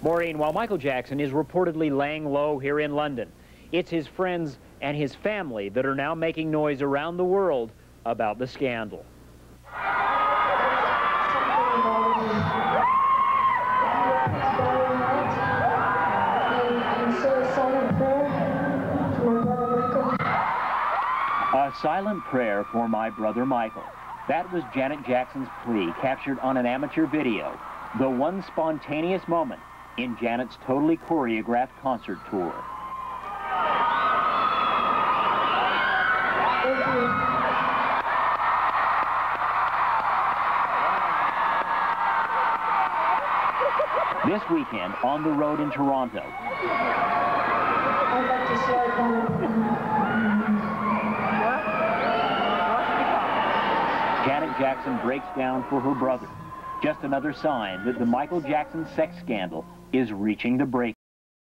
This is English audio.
Maureen, while Michael Jackson is reportedly laying low here in London, it's his friends and his family that are now making noise around the world about the scandal. A silent prayer for my brother Michael. That was Janet Jackson's plea captured on an amateur video. The one spontaneous moment in Janet's totally choreographed concert tour. This weekend on the road in Toronto. Janet Jackson breaks down for her brother. Just another sign that the Michael Jackson sex scandal is reaching the break.